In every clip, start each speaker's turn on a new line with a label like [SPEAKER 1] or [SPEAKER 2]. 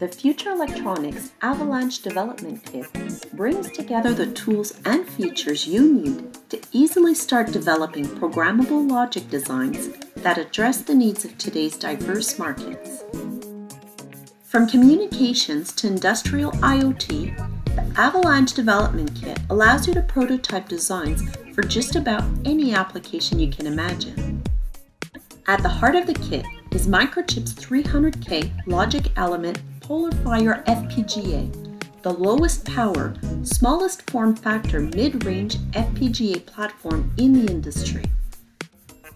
[SPEAKER 1] The Future Electronics Avalanche Development Kit brings together the tools and features you need to easily start developing programmable logic designs that address the needs of today's diverse markets. From communications to industrial IoT, the Avalanche Development Kit allows you to prototype designs for just about any application you can imagine. At the heart of the kit is Microchip's 300K logic element PolarFire FPGA, the lowest power, smallest form factor mid-range FPGA platform in the industry.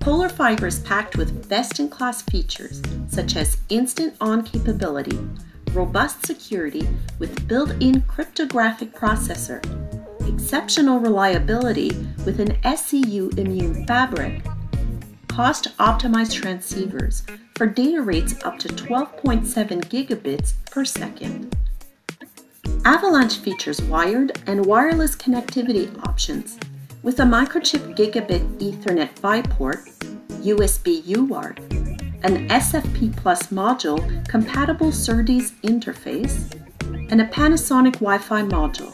[SPEAKER 1] PolarFire is packed with best-in-class features such as instant on capability, robust security with built-in cryptographic processor, exceptional reliability with an SEU immune fabric, cost-optimized transceivers for data rates up to 12.7 gigabits per second. Avalanche features wired and wireless connectivity options with a Microchip Gigabit Ethernet PHY port, USB UART, an SFP Plus module compatible SerDes interface, and a Panasonic Wi-Fi module.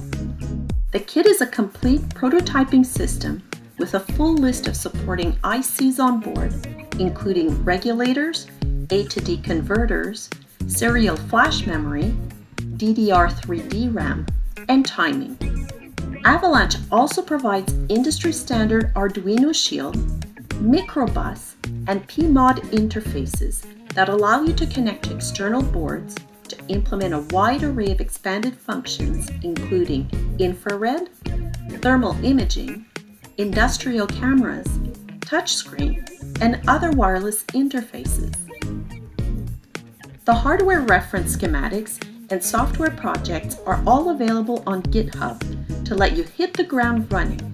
[SPEAKER 1] The kit is a complete prototyping system with a full list of supporting ICs on board, including regulators, A to D converters, serial flash memory, DDR3 DRAM, and timing. Avalanche also provides industry standard Arduino Shield, mikroBUS, and PMOD interfaces that allow you to connect to external boards to implement a wide array of expanded functions, including infrared, thermal imaging, industrial cameras, touchscreen, and other wireless interfaces. The hardware reference schematics and software projects are all available on GitHub to let you hit the ground running.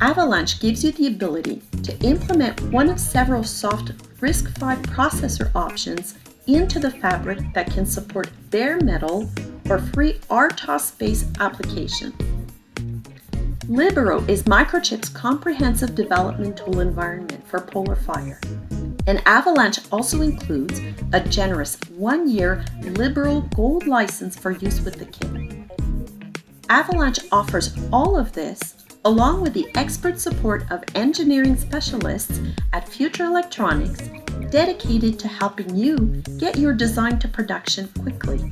[SPEAKER 1] Avalanche gives you the ability to implement one of several soft RISC-V processor options into the fabric that can support bare metal or free RTOS-based applications. Libero is Microchip's comprehensive development tool environment for PolarFire. And Avalanche also includes a generous one-year Libero Gold license for use with the kit. Avalanche offers all of this along with the expert support of engineering specialists at Future Electronics dedicated to helping you get your design to production quickly.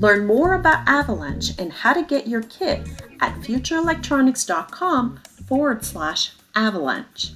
[SPEAKER 1] Learn more about Avalanche and how to get your kit at futureelectronics.com forward slash avalanche.